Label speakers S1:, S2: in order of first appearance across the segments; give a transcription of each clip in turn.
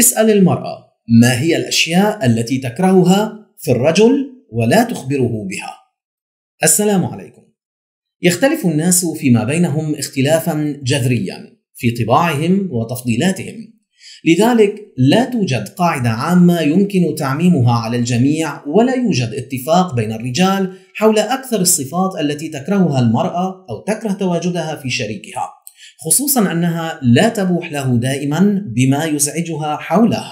S1: اسأل المرأة ما هي الأشياء التي تكرهها في الرجل ولا تخبره بها؟ السلام عليكم. يختلف الناس فيما بينهم اختلافا جذريا في طباعهم وتفضيلاتهم. لذلك لا توجد قاعدة عامة يمكن تعميمها على الجميع ولا يوجد اتفاق بين الرجال حول أكثر الصفات التي تكرهها المرأة أو تكره تواجدها في شريكها. خصوصا أنها لا تبوح له دائما بما يزعجها حوله.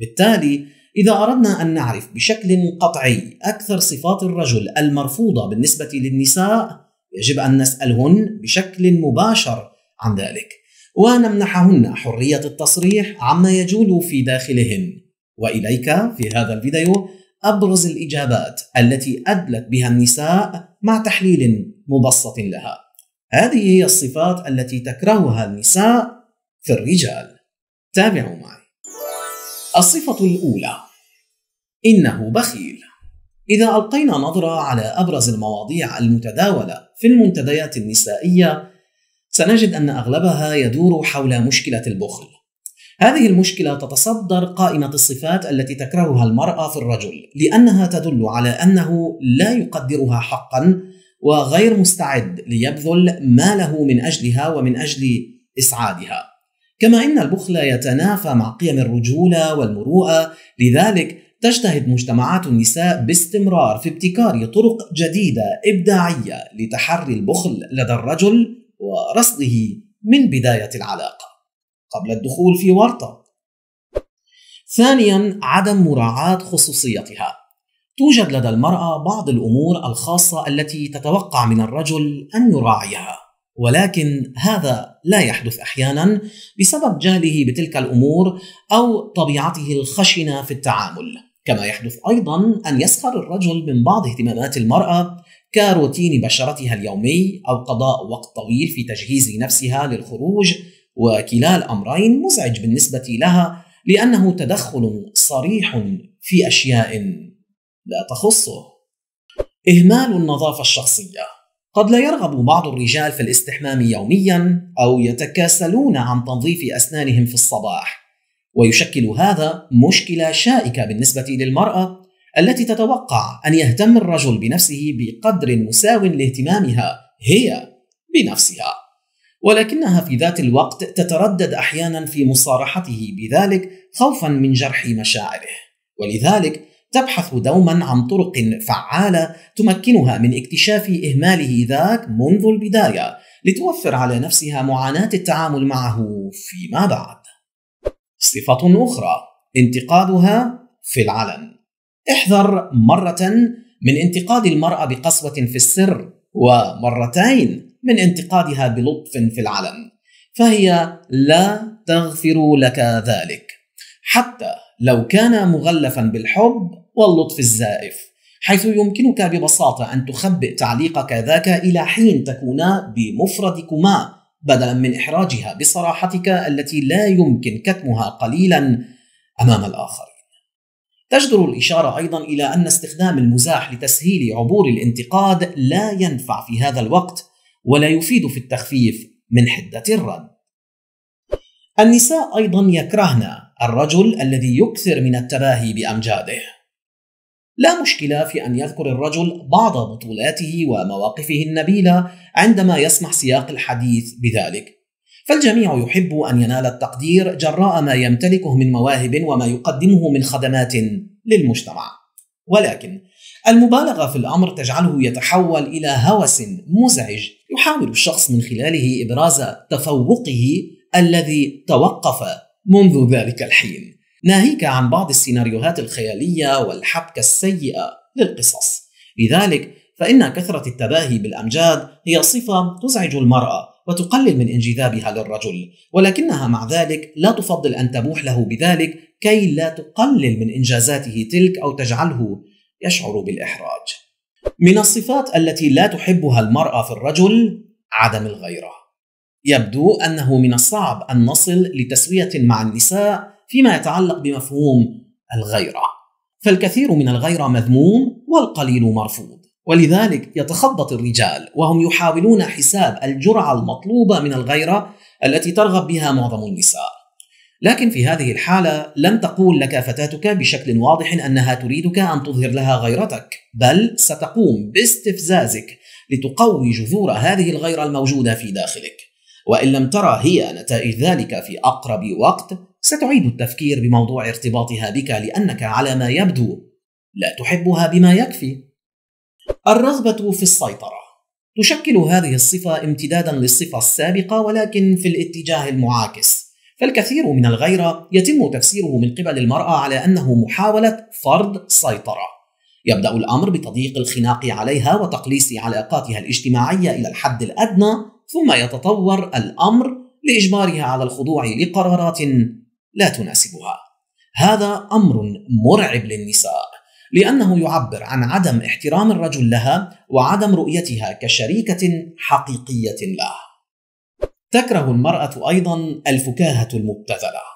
S1: بالتالي إذا أردنا أن نعرف بشكل قطعي أكثر صفات الرجل المرفوضة بالنسبة للنساء يجب أن نسألهن بشكل مباشر عن ذلك. ونمنحهن حرية التصريح عما يجول في داخلهن. وإليك في هذا الفيديو أبرز الإجابات التي أدلت بها النساء مع تحليل مبسط لها. هذه هي الصفات التي تكرهها النساء في الرجال. تابعوا معي. الصفة الأولى. إنه بخيل. إذا ألقينا نظرة على أبرز المواضيع المتداولة في المنتديات النسائية سنجد أن أغلبها يدور حول مشكلة البخل. هذه المشكلة تتصدر قائمة الصفات التي تكرهها المرأة في الرجل لأنها تدل على أنه لا يقدرها حقا وغير مستعد ليبذل ما له من أجلها ومن أجل إسعادها. كما إن البخل يتنافى مع قيم الرجولة والمروءة لذلك تجتهد مجتمعات النساء باستمرار في ابتكار طرق جديدة إبداعية لتحري البخل لدى الرجل ورصده من بداية العلاقة قبل الدخول في ورطه. ثانيا عدم مراعاة خصوصيتها. توجد لدى المرأة بعض الأمور الخاصة التي تتوقع من الرجل أن يراعيها. ولكن هذا لا يحدث أحيانا بسبب جهله بتلك الأمور أو طبيعته الخشنة في التعامل كما يحدث أيضا أن يسخر الرجل من بعض اهتمامات المرأة كروتين بشرتها اليومي أو قضاء وقت طويل في تجهيز نفسها للخروج وكلا الأمرين مزعج بالنسبة لها لأنه تدخل صريح في أشياء لا تخصه. إهمال النظافة الشخصية. قد لا يرغب بعض الرجال في الاستحمام يوميا أو يتكاسلون عن تنظيف أسنانهم في الصباح. ويشكل هذا مشكلة شائكة بالنسبة للمرأة التي تتوقع أن يهتم الرجل بنفسه بقدر مساو لاهتمامها هي بنفسها. ولكنها في ذات الوقت تتردد أحيانا في مصارحته بذلك خوفا من جرح مشاعره. ولذلك تبحث دوما عن طرق فعالة تمكنها من اكتشاف إهماله ذاك منذ البداية لتوفر على نفسها معاناة التعامل معه فيما بعد. صفة أخرى انتقادها في العلن. احذر مرة من انتقاد المرأة بقسوة في السر ومرتين من انتقادها بلطف في العلن فهي لا تغفر لك ذلك حتى لو كان مغلفا بالحب واللطف الزائف حيث يمكنك ببساطة أن تخبئ تعليقك ذاك إلى حين تكونا بمفردكما بدلا من إحراجها بصراحتك التي لا يمكن كتمها قليلا أمام الآخرين. تجدر الإشارة أيضا إلى أن استخدام المزاح لتسهيل عبور الانتقاد لا ينفع في هذا الوقت ولا يفيد في التخفيف من حدة الرد. النساء أيضا يكرهن الرجل الذي يكثر من التباهي بأمجاده. لا مشكلة في أن يذكر الرجل بعض بطولاته ومواقفه النبيلة عندما يسمح سياق الحديث بذلك فالجميع يحب أن ينال التقدير جراء ما يمتلكه من مواهب وما يقدمه من خدمات للمجتمع ولكن المبالغة في الأمر تجعله يتحول إلى هوس مزعج يحاول الشخص من خلاله إبراز تفوقه الذي توقف منذ ذلك الحين ناهيك عن بعض السيناريوهات الخيالية والحبكة السيئة للقصص لذلك فإن كثرة التباهي بالأمجاد هي صفة تزعج المرأة وتقلل من انجذابها للرجل، ولكنها مع ذلك لا تفضل أن تبوح له بذلك كي لا تقلل من إنجازاته تلك أو تجعله يشعر بالإحراج. من الصفات التي لا تحبها المرأة في الرجل عدم الغيرة. يبدو أنه من الصعب أن نصل لتسوية مع النساء فيما يتعلق بمفهوم الغيرة. فالكثير من الغيرة مذموم والقليل مرفوض. ولذلك يتخبط الرجال وهم يحاولون حساب الجرعة المطلوبة من الغيرة التي ترغب بها معظم النساء. لكن في هذه الحالة لم تقول لك فتاتك بشكل واضح أنها تريدك أن تظهر لها غيرتك، بل ستقوم باستفزازك لتقوي جذور هذه الغيرة الموجودة في داخلك. وإن لم ترى هي نتائج ذلك في أقرب وقت، ستعيد التفكير بموضوع ارتباطها بك لأنك على ما يبدو لا تحبها بما يكفي. الرغبة في السيطرة تشكل هذه الصفة امتدادا للصفة السابقة ولكن في الاتجاه المعاكس. فالكثير من الغيرة يتم تفسيره من قبل المرأة على أنه محاولة فرض سيطرة يبدأ الأمر بتضييق الخناق عليها وتقليص علاقاتها الاجتماعية إلى الحد الأدنى ثم يتطور الأمر لإجبارها على الخضوع لقرارات لا تناسبها هذا أمر مرعب للنساء لأنه يعبر عن عدم احترام الرجل لها وعدم رؤيتها كشريكة حقيقية له تكره المرأة أيضا الفكاهة المبتذلة.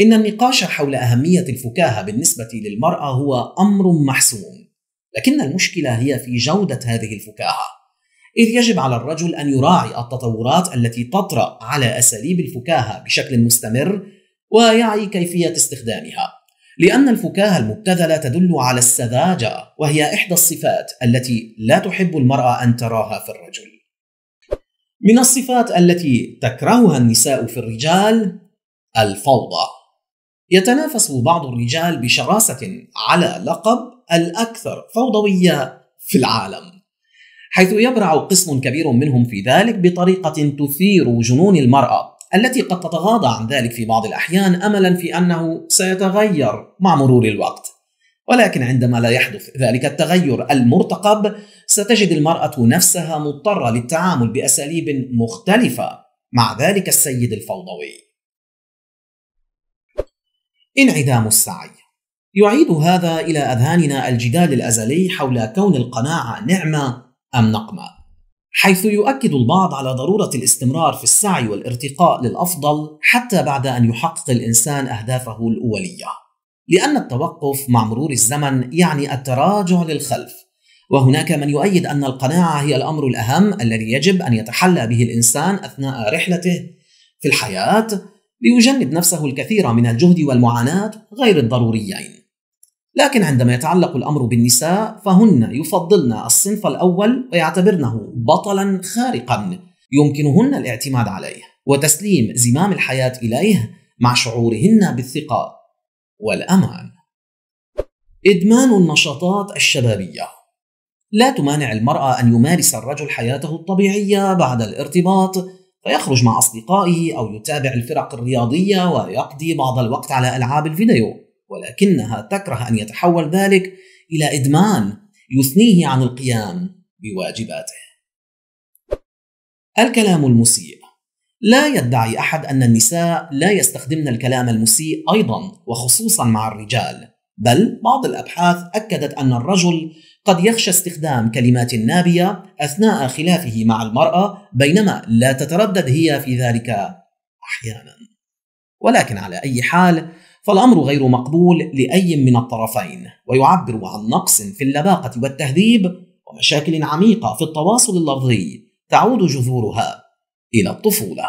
S1: إن النقاش حول أهمية الفكاهة بالنسبة للمرأة هو أمر محسوم، لكن المشكلة هي في جودة هذه الفكاهة. إذ يجب على الرجل أن يراعي التطورات التي تطرأ على أساليب الفكاهة بشكل مستمر ويعي كيفية استخدامها. لأن الفكاهة المبتذلة تدل على السذاجة وهي إحدى الصفات التي لا تحب المرأة أن تراها في الرجل. من الصفات التي تكرهها النساء في الرجال الفوضى يتنافس بعض الرجال بشراسة على لقب الأكثر فوضوية في العالم حيث يبرع قسم كبير منهم في ذلك بطريقة تثير جنون المرأة التي قد تتغاضى عن ذلك في بعض الأحيان املا في أنه سيتغير مع مرور الوقت ولكن عندما لا يحدث ذلك التغير المرتقب ستجد المرأة نفسها مضطرة للتعامل بأساليب مختلفة مع ذلك السيد الفوضوي. انعدام السعي يعيد هذا إلى أذهاننا الجدال الأزلي حول كون القناعة نعمة أم نقمة، حيث يؤكد البعض على ضرورة الاستمرار في السعي والارتقاء للأفضل حتى بعد أن يحقق الإنسان أهدافه الأولية. لأن التوقف مع مرور الزمن يعني التراجع للخلف وهناك من يؤيد أن القناعة هي الأمر الأهم الذي يجب أن يتحلى به الإنسان أثناء رحلته في الحياة ليجنب نفسه الكثير من الجهد والمعاناة غير الضروريين. لكن عندما يتعلق الأمر بالنساء فهن يفضلن الصنف الأول ويعتبرنه بطلا خارقا يمكنهن الاعتماد عليه وتسليم زمام الحياة إليه مع شعورهن بالثقة والأمان. إدمان النشاطات الشبابية لا تمانع المرأة أن يمارس الرجل حياته الطبيعية بعد الارتباط فيخرج مع أصدقائه أو يتابع الفرق الرياضية ويقضي بعض الوقت على ألعاب الفيديو ولكنها تكره أن يتحول ذلك إلى إدمان يثنيه عن القيام بواجباته. الكلام المسيء. لا يدعي أحد أن النساء لا يستخدمن الكلام المسيء أيضا وخصوصا مع الرجال. بل بعض الأبحاث أكدت أن الرجل قد يخشى استخدام كلمات نابية أثناء خلافه مع المرأة بينما لا تتردد هي في ذلك أحيانا. ولكن على أي حال فالأمر غير مقبول لأي من الطرفين ويعبر عن نقص في اللباقة والتهذيب ومشاكل عميقة في التواصل اللفظي تعود جذورها إلى الطفولة.